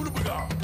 ブルブルだ。